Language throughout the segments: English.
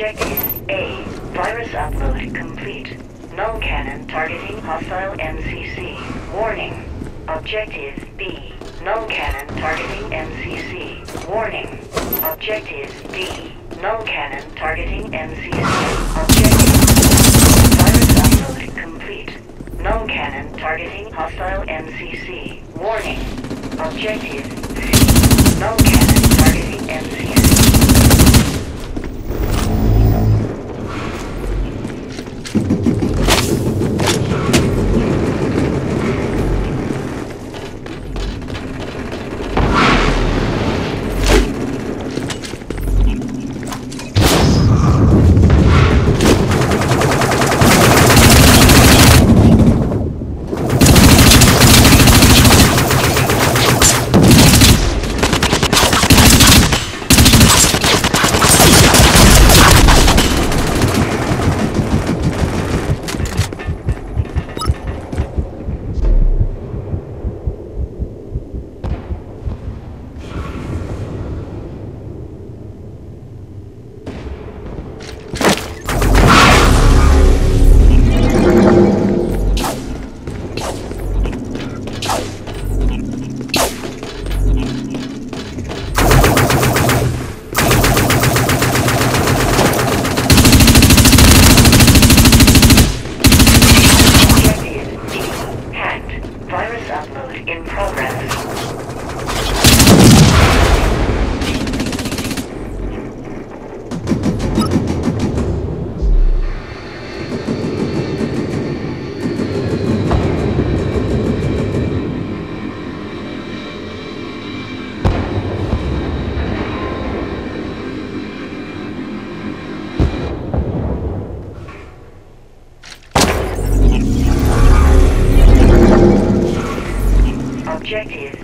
Object A. Virus upload complete. Null cannon targeting hostile MCC. Warning. Objective B. Null cannon targeting MCC. Warning. Objective B. Null cannon targeting MCC. Objective Virus upload complete. Null cannon targeting hostile MCC. Warning. Objective C. Null cannon targeting MCC. objective.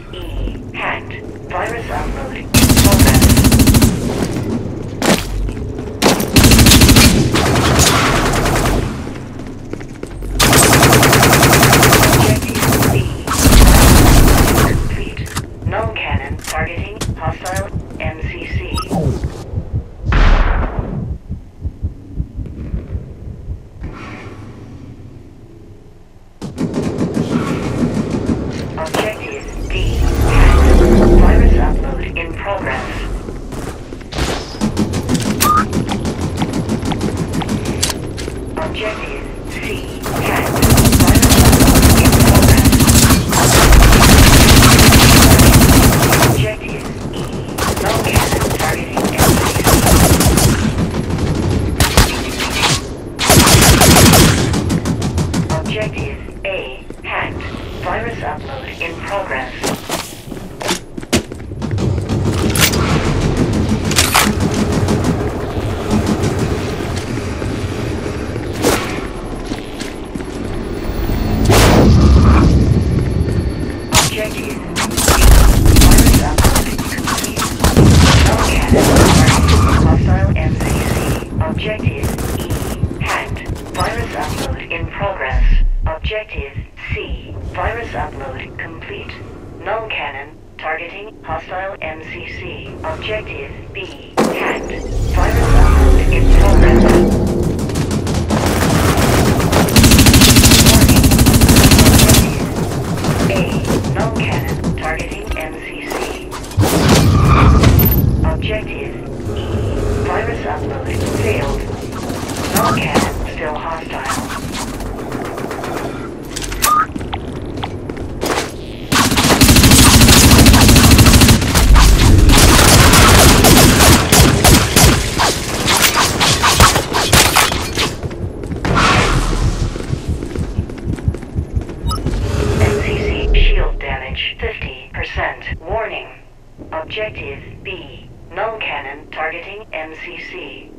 Objective B. Null cannon targeting MCC.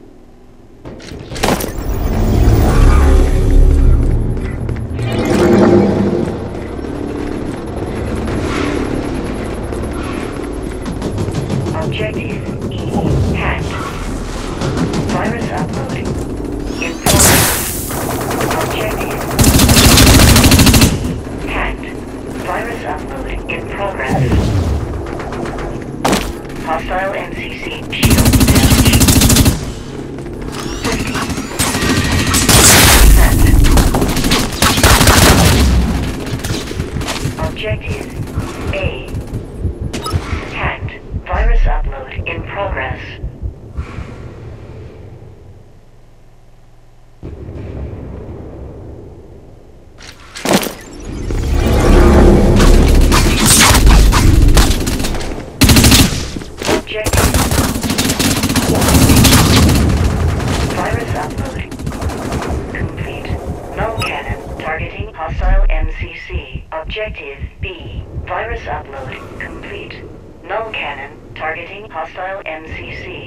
Objective B. Virus upload complete. Null cannon targeting hostile MCC.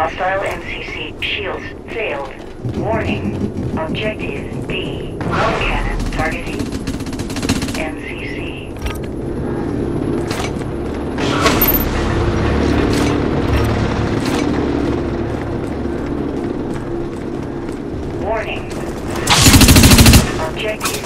Hostile MCC shields failed. Warning. Objective D. Null cannon targeting MCC. Warning. Objective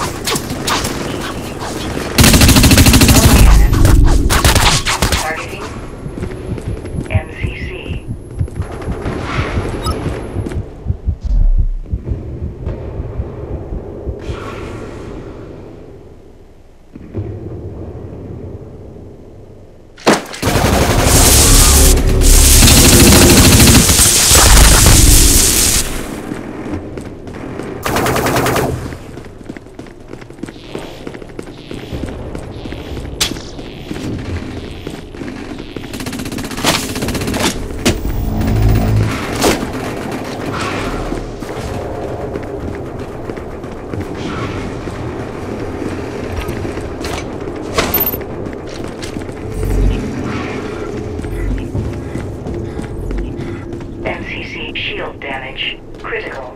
damage. Critical.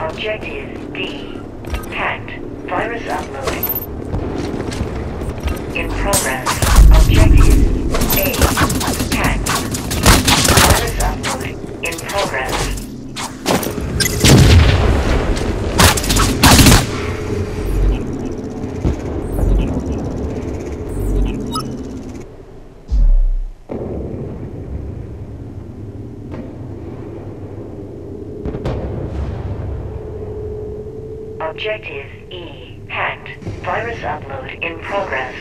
Objective D. Hacked. Virus uploading. In progress. Objective E hacked. Virus upload in progress.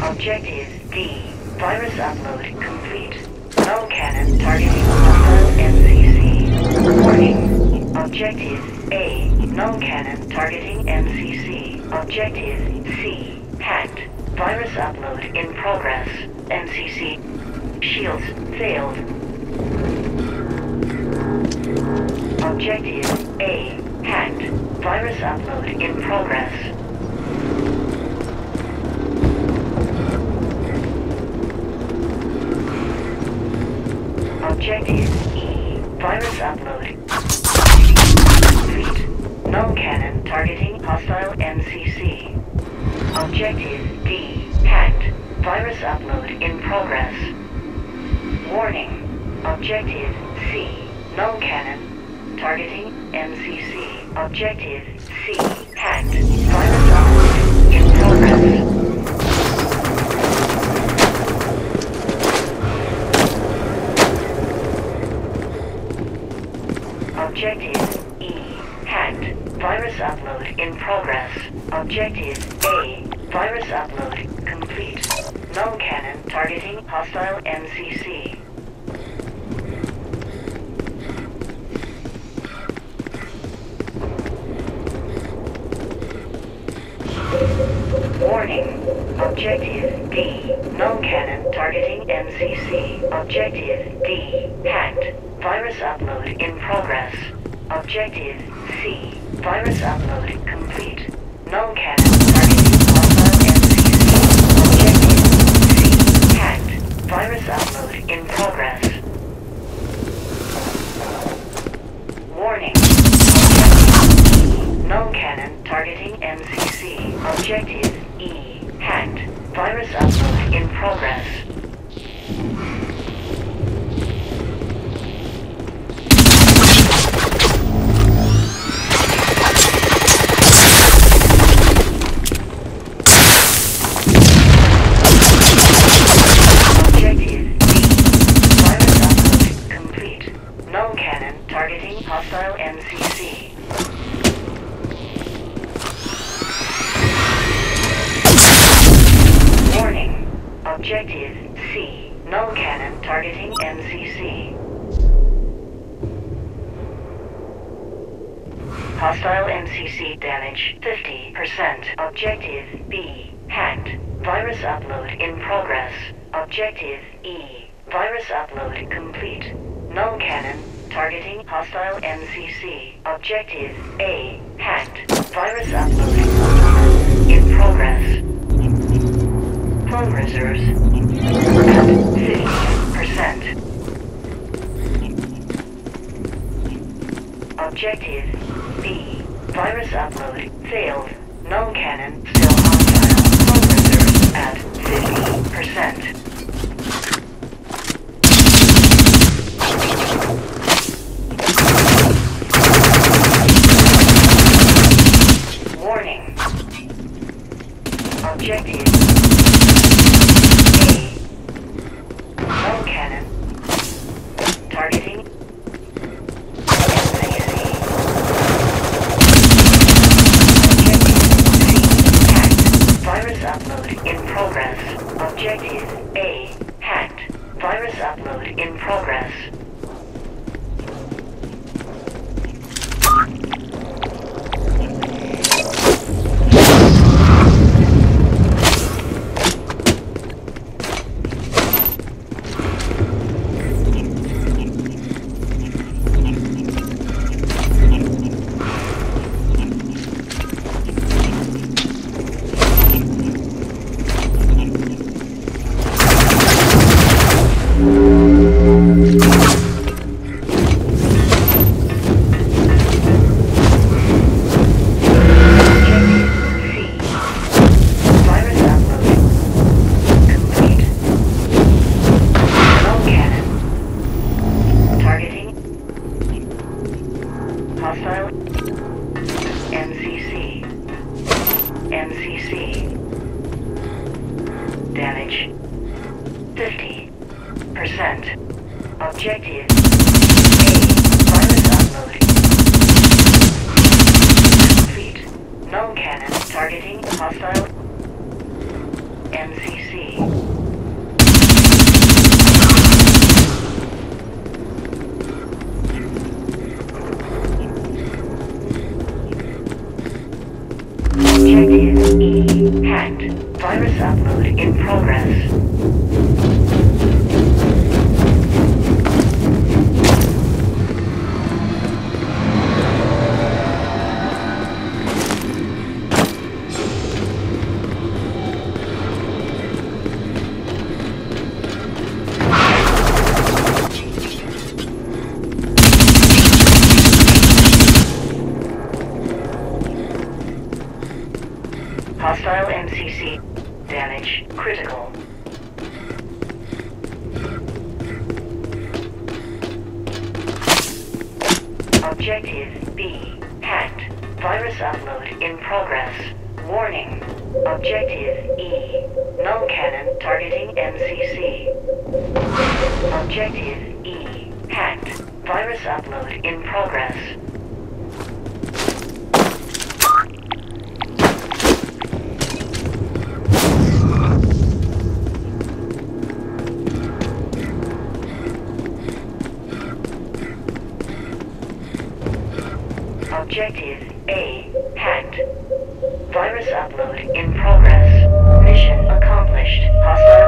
Objective D. Virus upload complete. Null cannon targeting hostile MCC. Warning. Objective A. Null cannon targeting MCC. Objective C. Hacked. Virus upload in progress. MCC. Shields failed. Objective A. Hacked. Virus upload in progress. Objective E. Virus upload. Null cannon targeting hostile MCC. Objective. Virus upload in progress. Warning. Objective C. Null cannon targeting MCC. Objective C. Hacked. Virus upload in progress. Objective E. Hacked. Virus upload in progress. Objective A. Virus upload complete. Null cannon targeting hostile MCC. Warning. Objective D. Null cannon targeting MCC. Objective D. Hacked. Virus upload in progress. Objective C. Virus upload complete. Null cannon targeting hostile MCC. Objective C. Hacked. Virus upload in progress. Warning. Null cannon targeting MCC. Objective E. Hacked. Virus upload in progress. Targeting MCC. Hostile MCC damage 50%. Objective B. Hacked. Virus upload in progress. Objective E. Virus upload complete. Null cannon targeting hostile MCC. Objective A. Hacked. Virus upload in progress. Objective B. Virus upload failed. Null cannon still hostile. Clone reserves at 50%. MCC. MCC. Damage. 50%. Objective. A. Virus cannon targeting hostile. MCC. Hacked. Virus upload in progress. Objective B hacked. Virus upload in progress. Warning. Objective E. Null cannon targeting MCC. Objective E hacked. Virus upload in progress. Objective A hacked. Virus upload in progress. Mission accomplished. Hostile